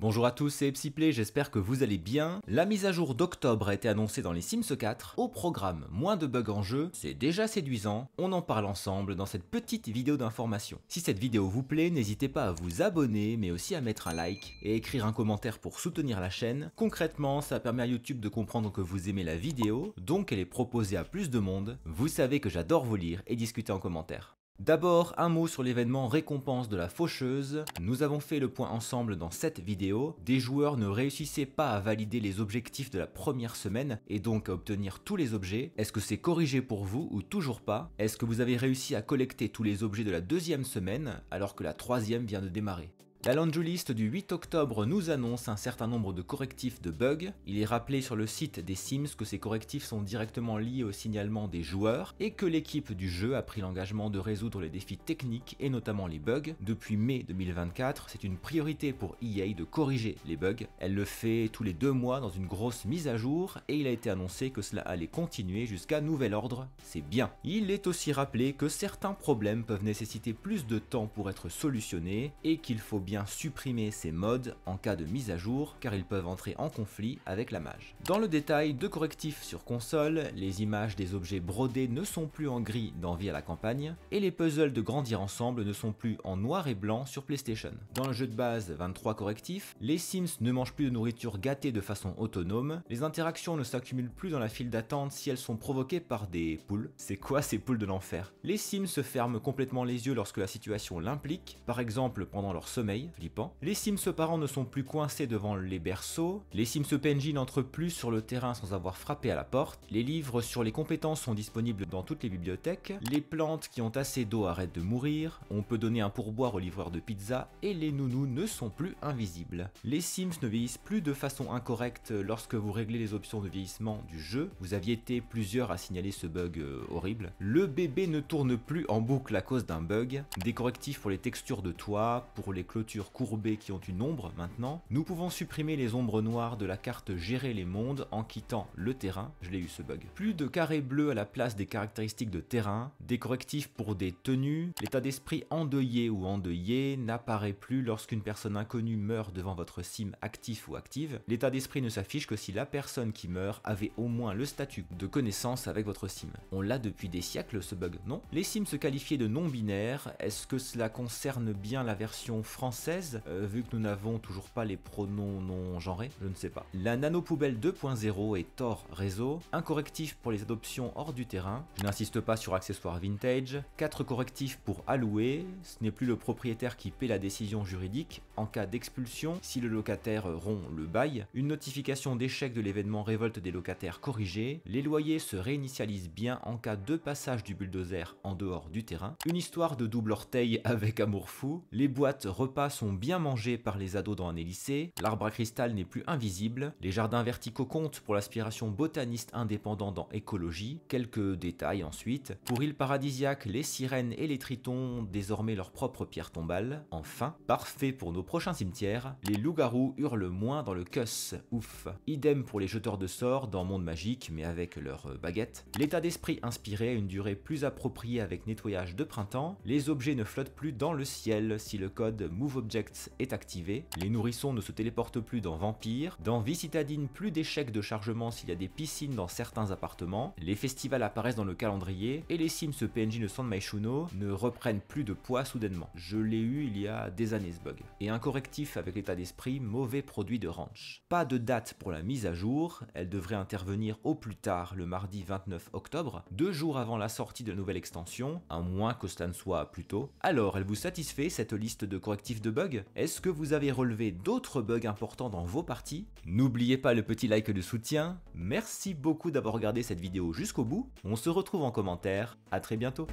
Bonjour à tous, c'est Epsiplay, j'espère que vous allez bien. La mise à jour d'octobre a été annoncée dans les Sims 4. Au programme, moins de bugs en jeu, c'est déjà séduisant. On en parle ensemble dans cette petite vidéo d'information. Si cette vidéo vous plaît, n'hésitez pas à vous abonner, mais aussi à mettre un like et écrire un commentaire pour soutenir la chaîne. Concrètement, ça permet à YouTube de comprendre que vous aimez la vidéo, donc elle est proposée à plus de monde. Vous savez que j'adore vous lire et discuter en commentaire. D'abord, un mot sur l'événement récompense de la faucheuse. Nous avons fait le point ensemble dans cette vidéo. Des joueurs ne réussissaient pas à valider les objectifs de la première semaine et donc à obtenir tous les objets. Est-ce que c'est corrigé pour vous ou toujours pas? Est-ce que vous avez réussi à collecter tous les objets de la deuxième semaine alors que la troisième vient de démarrer? La du 8 octobre nous annonce un certain nombre de correctifs de bugs. Il est rappelé sur le site des Sims que ces correctifs sont directement liés au signalement des joueurs et que l'équipe du jeu a pris l'engagement de résoudre les défis techniques et notamment les bugs. Depuis mai 2024, c'est une priorité pour EA de corriger les bugs. Elle le fait tous les deux mois dans une grosse mise à jour et il a été annoncé que cela allait continuer jusqu'à nouvel ordre. C'est bien. Il est aussi rappelé que certains problèmes peuvent nécessiter plus de temps pour être solutionnés et qu'il faut bien supprimer ces modes en cas de mise à jour car ils peuvent entrer en conflit avec la mage. Dans le détail, deux correctifs sur console, les images des objets brodés ne sont plus en gris dans Vie à la campagne et les puzzles de grandir ensemble ne sont plus en noir et blanc sur PlayStation. Dans le jeu de base, 23 correctifs, les Sims ne mangent plus de nourriture gâtée de façon autonome, les interactions ne s'accumulent plus dans la file d'attente si elles sont provoquées par des poules. C'est quoi ces poules de l'enfer? Les Sims se ferment complètement les yeux lorsque la situation l'implique, par exemple pendant leur sommeil flippant. Les Sims parents ne sont plus coincés devant les berceaux, les Sims PNJ n'entrent plus sur le terrain sans avoir frappé à la porte, les livres sur les compétences sont disponibles dans toutes les bibliothèques, les plantes qui ont assez d'eau arrêtent de mourir, on peut donner un pourboire au livreur de pizza, et les nounous ne sont plus invisibles. Les Sims ne vieillissent plus de façon incorrecte lorsque vous réglez les options de vieillissement du jeu, vous aviez été plusieurs à signaler ce bug euh, horrible. Le bébé ne tourne plus en boucle à cause d'un bug, des correctifs pour les textures de toit, pour les clôtures courbées qui ont une ombre maintenant, nous pouvons supprimer les ombres noires de la carte Gérer les mondes en quittant le terrain, je l'ai eu ce bug. Plus de carrés bleus à la place des caractéristiques de terrain, des correctifs pour des tenues, l'état d'esprit endeuillé ou endeuillé n'apparaît plus lorsqu'une personne inconnue meurt devant votre sim actif ou active, l'état d'esprit ne s'affiche que si la personne qui meurt avait au moins le statut de connaissance avec votre sim. On l'a depuis des siècles ce bug, non? Les sims se qualifiaient de non-binaires, est-ce que cela concerne bien la version française? Euh, vu que nous n'avons toujours pas les pronoms non genrés, je ne sais pas. La nano poubelle 2.0 est Tor réseau, un correctif pour les adoptions hors du terrain, je n'insiste pas sur accessoires vintage, 4 correctifs pour allouer, ce n'est plus le propriétaire qui paie la décision juridique. En cas d'expulsion si le locataire rompt le bail, une notification d'échec de l'événement révolte des locataires corrigée, les loyers se réinitialisent bien en cas de passage du bulldozer en dehors du terrain, une histoire de double orteil avec amour fou, les boîtes repas sont bien mangés par les ados dans un lycée, l'arbre à cristal n'est plus invisible, les jardins verticaux comptent pour l'aspiration botaniste indépendant dans écologie, quelques détails ensuite. Pour île paradisiaque, les sirènes et les tritons ont désormais leur propre pierre tombale. Enfin, parfait pour nos prochains cimetières, les loups-garous hurlent moins dans le cuss, ouf. Idem pour les jeteurs de sorts dans Monde Magique, mais avec leur baguette. L'état d'esprit inspiré a une durée plus appropriée avec nettoyage de printemps, les objets ne flottent plus dans le ciel si le code Move Objects est activé, les nourrissons ne se téléportent plus dans Vampire, dans Vie citadine plus d'échecs de chargement s'il y a des piscines dans certains appartements, les festivals apparaissent dans le calendrier, et les Sims PNJ de Shuno ne reprennent plus de poids soudainement. Je l'ai eu il y a des années ce bug. Et un correctif avec l'état d'esprit, mauvais produit de ranch. Pas de date pour la mise à jour, elle devrait intervenir au plus tard le mardi 29 octobre, deux jours avant la sortie de la nouvelle extension, à moins que cela ne soit plus tôt. Alors, elle vous satisfait cette liste de correctifs bugs Est-ce que vous avez relevé d'autres bugs importants dans vos parties? N'oubliez pas le petit like de soutien. Merci beaucoup d'avoir regardé cette vidéo jusqu'au bout. On se retrouve en commentaire. À très bientôt.